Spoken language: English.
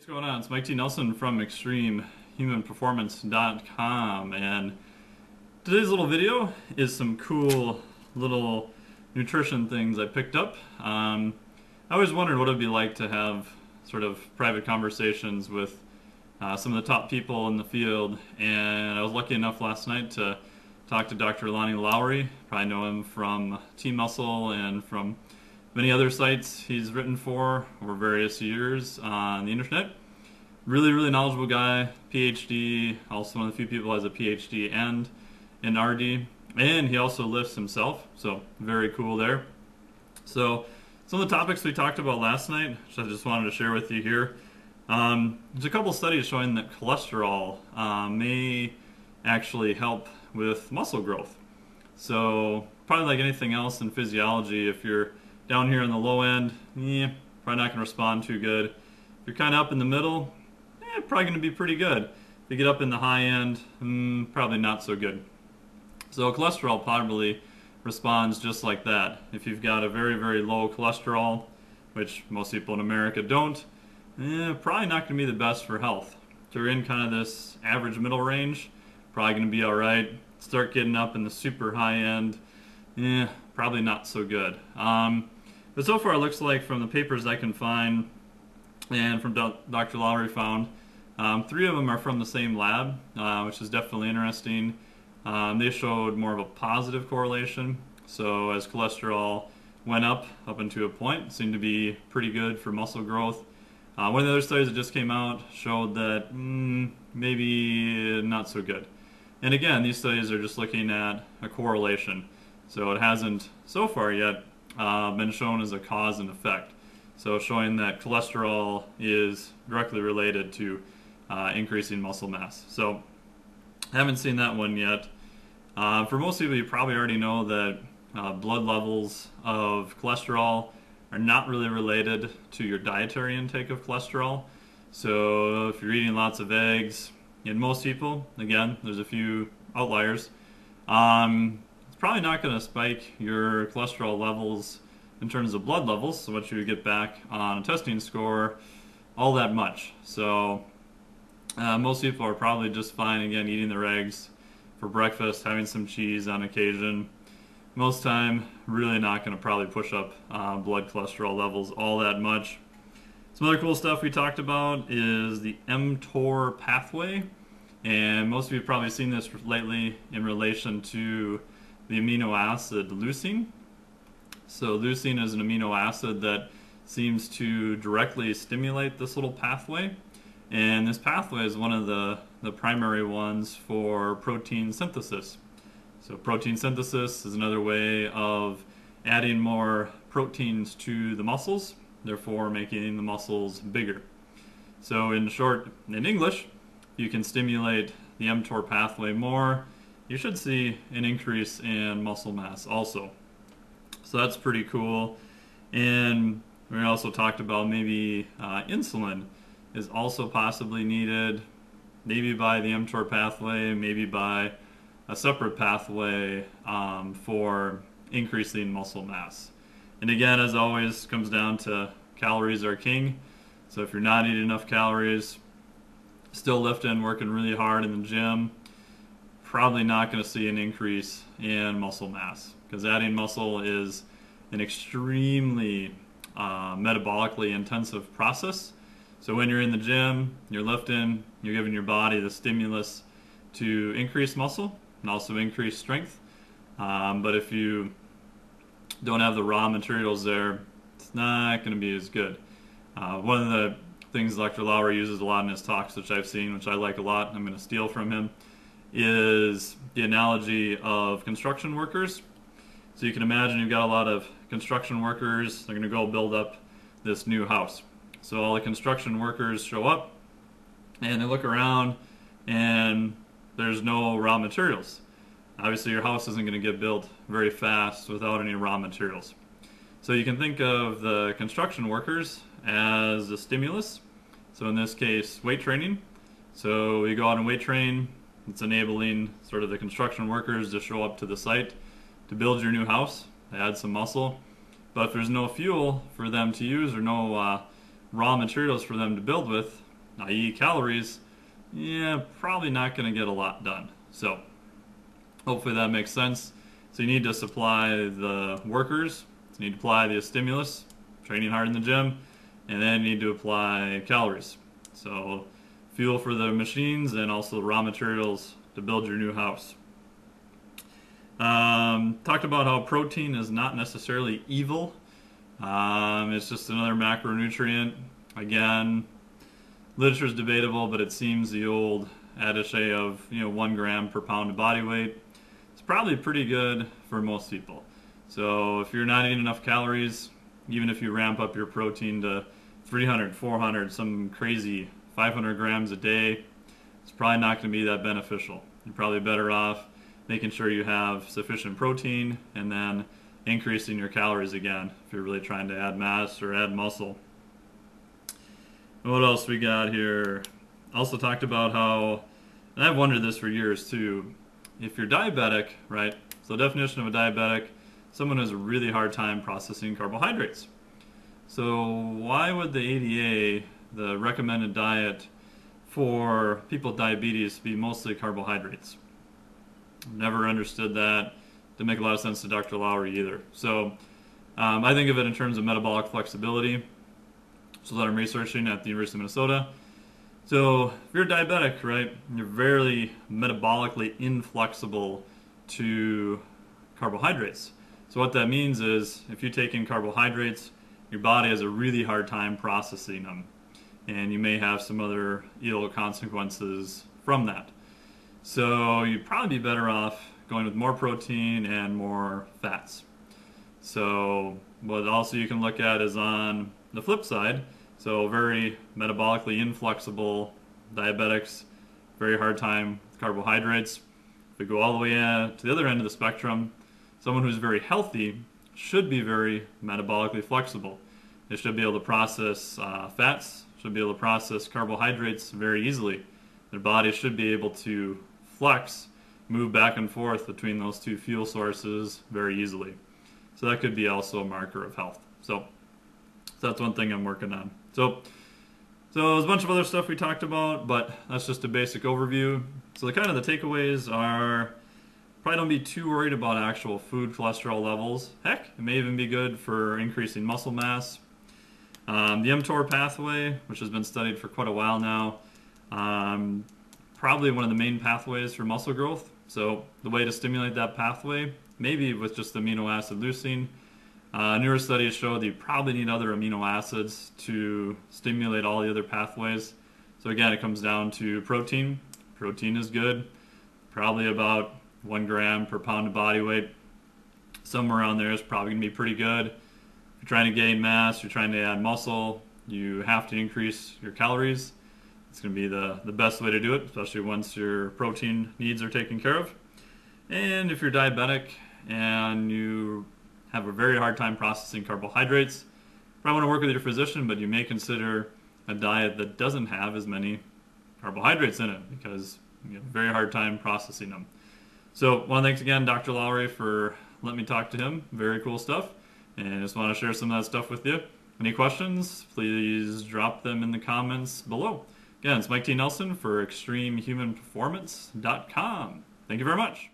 What's going on? It's Mike T. Nelson from ExtremeHumanPerformance.com and today's little video is some cool little nutrition things I picked up. Um, I always wondered what it would be like to have sort of private conversations with uh, some of the top people in the field and I was lucky enough last night to talk to Dr. Lonnie Lowery. Probably know him from T-Muscle and from many other sites he's written for over various years on the internet. Really, really knowledgeable guy, PhD, also one of the few people who has a PhD and an RD, and he also lifts himself, so very cool there. So, some of the topics we talked about last night, which I just wanted to share with you here. Um, there's a couple studies showing that cholesterol uh, may actually help with muscle growth. So, probably like anything else in physiology, if you're down here on the low end, yeah, probably not going to respond too good. If you're kind of up in the middle, eh, probably going to be pretty good. If you get up in the high end, mm, probably not so good. So cholesterol probably responds just like that. If you've got a very, very low cholesterol, which most people in America don't, eh, probably not going to be the best for health. If you're in kind of this average middle range, probably going to be all right. Start getting up in the super high end, eh, probably not so good. Um, but so far, it looks like from the papers I can find and from Dr. Lowery found, um, three of them are from the same lab, uh, which is definitely interesting. Um, they showed more of a positive correlation. So as cholesterol went up, up into a point, seemed to be pretty good for muscle growth. Uh, one of the other studies that just came out showed that mm, maybe not so good. And again, these studies are just looking at a correlation. So it hasn't, so far yet, uh, been shown as a cause and effect. So showing that cholesterol is directly related to uh, increasing muscle mass. So I haven't seen that one yet. Uh, for most people, you probably already know that uh, blood levels of cholesterol are not really related to your dietary intake of cholesterol. So if you're eating lots of eggs, in most people, again, there's a few outliers, um, probably not going to spike your cholesterol levels in terms of blood levels, so what you get back on a testing score, all that much. So uh, most people are probably just fine, again, eating their eggs for breakfast, having some cheese on occasion. Most time, really not going to probably push up uh, blood cholesterol levels all that much. Some other cool stuff we talked about is the mTOR pathway. And most of you have probably seen this lately in relation to the amino acid leucine. So leucine is an amino acid that seems to directly stimulate this little pathway. And this pathway is one of the, the primary ones for protein synthesis. So protein synthesis is another way of adding more proteins to the muscles, therefore making the muscles bigger. So in short, in English, you can stimulate the mTOR pathway more, you should see an increase in muscle mass also. So that's pretty cool. And we also talked about maybe uh, insulin is also possibly needed, maybe by the mTOR pathway, maybe by a separate pathway um, for increasing muscle mass. And again, as always, comes down to calories are king. So if you're not eating enough calories, still lifting, working really hard in the gym, probably not going to see an increase in muscle mass because adding muscle is an extremely uh, metabolically intensive process. So when you're in the gym, you're lifting, you're giving your body the stimulus to increase muscle and also increase strength. Um, but if you don't have the raw materials there, it's not going to be as good. Uh, one of the things Dr. Lowery uses a lot in his talks, which I've seen, which I like a lot, I'm going to steal from him, is the analogy of construction workers. So you can imagine you've got a lot of construction workers, they're going to go build up this new house. So all the construction workers show up and they look around and there's no raw materials. Obviously your house isn't going to get built very fast without any raw materials. So you can think of the construction workers as a stimulus. So in this case, weight training. So you go out and weight train, it's enabling sort of the construction workers to show up to the site to build your new house, add some muscle. But if there's no fuel for them to use or no uh, raw materials for them to build with, i.e. calories, yeah, probably not going to get a lot done. So hopefully that makes sense. So you need to supply the workers, you need to apply the stimulus, training hard in the gym, and then you need to apply calories. So fuel for the machines and also the raw materials to build your new house. Um, talked about how protein is not necessarily evil. Um, it's just another macronutrient. Again, literature is debatable, but it seems the old adage of you know one gram per pound of body weight is probably pretty good for most people. So if you're not eating enough calories, even if you ramp up your protein to 300, 400, some crazy 500 grams a day, it's probably not going to be that beneficial. You're probably better off making sure you have sufficient protein and then increasing your calories again if you're really trying to add mass or add muscle. what else we got here? Also talked about how, and I've wondered this for years too, if you're diabetic, right? So definition of a diabetic, someone who has a really hard time processing carbohydrates. So why would the ADA, the recommended diet for people with diabetes, to be mostly carbohydrates? Never understood that. Didn't make a lot of sense to Dr. Lowery either. So um, I think of it in terms of metabolic flexibility. So that I'm researching at the University of Minnesota. So if you're diabetic, right, you're very metabolically inflexible to carbohydrates. So what that means is if you take in carbohydrates, your body has a really hard time processing them. And you may have some other ill consequences from that. So you'd probably be better off going with more protein and more fats. So what also you can look at is on the flip side, so very metabolically inflexible diabetics, very hard time with carbohydrates. If we go all the way to the other end of the spectrum, someone who's very healthy should be very metabolically flexible. They should be able to process uh, fats, should be able to process carbohydrates very easily. Their body should be able to flex, move back and forth between those two fuel sources very easily. So that could be also a marker of health. So, so that's one thing I'm working on. So, so there's a bunch of other stuff we talked about, but that's just a basic overview. So the kind of the takeaways are probably don't be too worried about actual food cholesterol levels. Heck, it may even be good for increasing muscle mass. Um, the mTOR pathway, which has been studied for quite a while now, um, probably one of the main pathways for muscle growth. So the way to stimulate that pathway, maybe with just amino acid leucine. Uh, newer studies show that you probably need other amino acids to stimulate all the other pathways. So again, it comes down to protein. Protein is good, probably about one gram per pound of body weight. Somewhere around there is probably going to be pretty good. You're trying to gain mass, you're trying to add muscle, you have to increase your calories. It's going to be the, the best way to do it, especially once your protein needs are taken care of. And if you're diabetic and you have a very hard time processing carbohydrates, probably want to work with your physician, but you may consider a diet that doesn't have as many carbohydrates in it because you have a very hard time processing them. So, one thanks again, Dr. Lowery, for letting me talk to him. Very cool stuff. And I just want to share some of that stuff with you. Any questions, please drop them in the comments below. Again, it's Mike T. Nelson for ExtremeHumanPerformance.com. Thank you very much.